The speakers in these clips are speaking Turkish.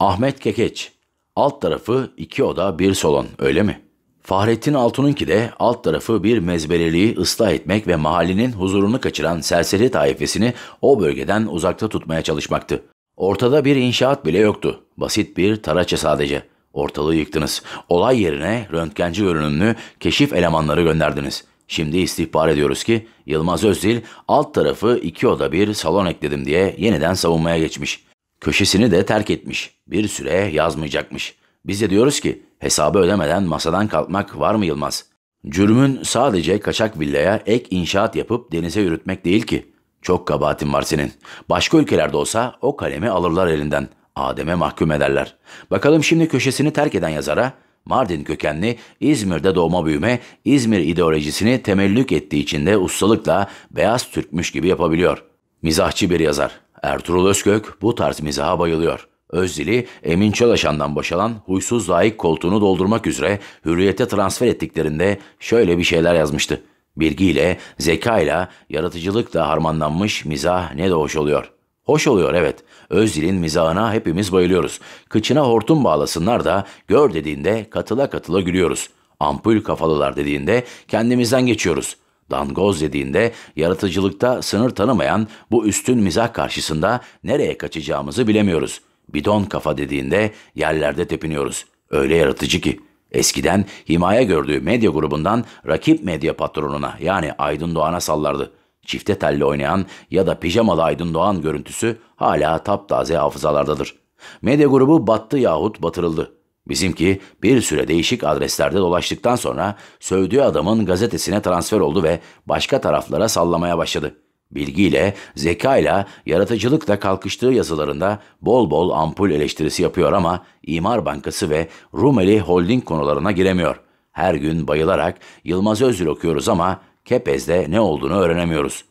Ahmet Kekeç. Alt tarafı iki oda bir salon öyle mi? Fahrettin Altun'unki de alt tarafı bir mezbeleliği ıslah etmek ve mahallenin huzurunu kaçıran serseri taifesini o bölgeden uzakta tutmaya çalışmaktı. Ortada bir inşaat bile yoktu. Basit bir taraça sadece. Ortalığı yıktınız. Olay yerine röntgenci görünümlü keşif elemanları gönderdiniz. Şimdi istihbar ediyoruz ki Yılmaz Özdil alt tarafı iki oda bir salon ekledim diye yeniden savunmaya geçmiş. Köşesini de terk etmiş. Bir süre yazmayacakmış. Biz de diyoruz ki hesabı ödemeden masadan kalkmak var mı Yılmaz? Cürmün sadece kaçak villaya ek inşaat yapıp denize yürütmek değil ki. Çok kabahatin var senin. Başka ülkelerde olsa o kalemi alırlar elinden. Adem'e mahkum ederler. Bakalım şimdi köşesini terk eden yazara Mardin kökenli, İzmir'de doğma büyüme, İzmir ideolojisini temellük ettiği için de ustalıkla beyaz Türkmüş gibi yapabiliyor. Mizahçı bir yazar. Ertuğrul Özkök bu tarz mizaha bayılıyor. Özdil'i Emin Çalışan'dan boşalan huysuz layık koltuğunu doldurmak üzere hürriyete transfer ettiklerinde şöyle bir şeyler yazmıştı. Bilgiyle, zekayla, yaratıcılıkla harmanlanmış mizah ne de hoş oluyor. Hoş oluyor evet. Özdil'in mizahına hepimiz bayılıyoruz. Kıçına hortum bağlasınlar da gör dediğinde katıla katıla gülüyoruz. Ampul kafalılar dediğinde kendimizden geçiyoruz. Dangoz dediğinde yaratıcılıkta sınır tanımayan bu üstün mizah karşısında nereye kaçacağımızı bilemiyoruz. Bidon kafa dediğinde yerlerde tepiniyoruz. Öyle yaratıcı ki. Eskiden himaye gördüğü medya grubundan rakip medya patronuna yani Aydın Doğan'a sallardı. Çifte telli oynayan ya da pijamalı Aydın Doğan görüntüsü hala taptaze hafızalardadır. Medya grubu battı yahut batırıldı. Bizimki bir süre değişik adreslerde dolaştıktan sonra sövdüğü adamın gazetesine transfer oldu ve başka taraflara sallamaya başladı. Bilgiyle, zekayla, yaratıcılıkla kalkıştığı yazılarında bol bol ampul eleştirisi yapıyor ama İmar Bankası ve Rumeli Holding konularına giremiyor. Her gün bayılarak Yılmaz Özgür okuyoruz ama Kepez'de ne olduğunu öğrenemiyoruz.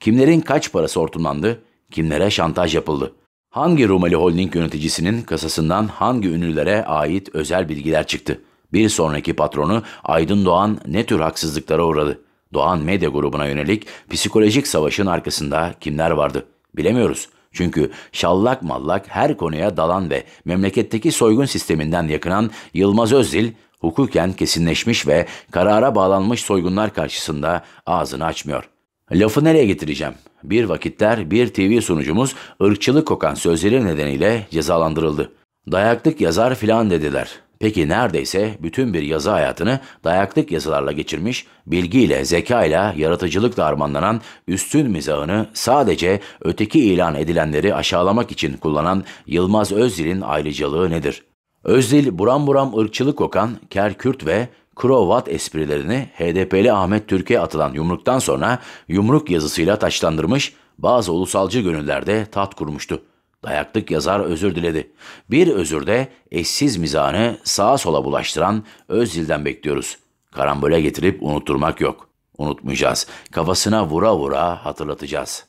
Kimlerin kaç parası hortumlandı, kimlere şantaj yapıldı. Hangi Rumeli Holding yöneticisinin kasasından hangi ünlülere ait özel bilgiler çıktı? Bir sonraki patronu Aydın Doğan ne tür haksızlıklara uğradı? Doğan Medya grubuna yönelik psikolojik savaşın arkasında kimler vardı? Bilemiyoruz. Çünkü şallak mallak her konuya dalan ve memleketteki soygun sisteminden yakınan Yılmaz Özdil, hukuken kesinleşmiş ve karara bağlanmış soygunlar karşısında ağzını açmıyor. Lafı nereye getireceğim? Bir vakitler bir TV sunucumuz ırkçılık kokan sözleri nedeniyle cezalandırıldı. Dayaklık yazar filan dediler. Peki neredeyse bütün bir yazı hayatını dayaklık yazılarla geçirmiş, bilgiyle, zekayla, yaratıcılıkla harmanlanan üstün mizahını sadece öteki ilan edilenleri aşağılamak için kullanan Yılmaz Özdil'in ayrıcalığı nedir? Özdil buram buram ırkçılık kokan Kerkürt ve Krovat esprilerini HDP'li Ahmet Türkiye atılan yumruktan sonra yumruk yazısıyla taçlandırmış, bazı ulusalcı gönüllerde tat kurmuştu. Dayaklık yazar özür diledi. Bir özürde eşsiz mizahını sağa sola bulaştıran Özdil'den bekliyoruz. Karambole getirip unutturmak yok. Unutmayacağız. Kafasına vura vura hatırlatacağız.